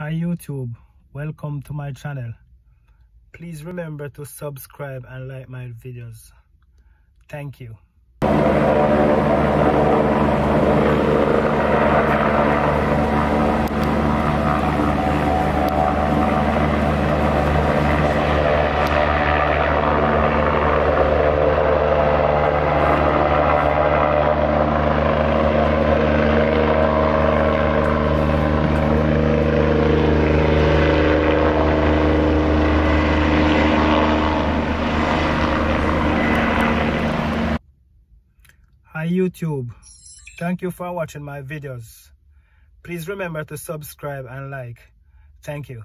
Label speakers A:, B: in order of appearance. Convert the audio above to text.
A: Hi YouTube, welcome to my channel. Please remember to subscribe and like my videos. Thank you. Hi YouTube, thank you for watching my videos. Please remember to subscribe and like. Thank you.